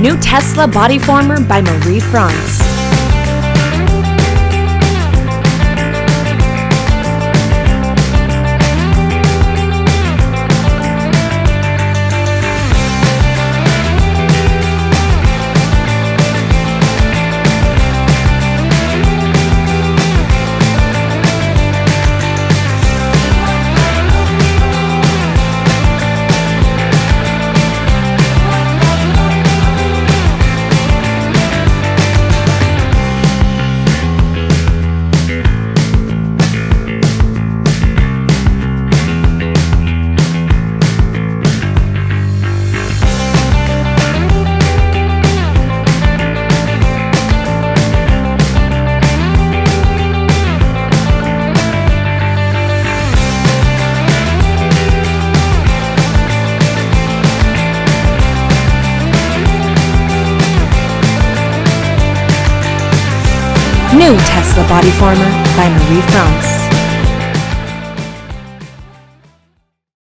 New Tesla Body Former by Marie France. New Tesla Body Former by Marie France.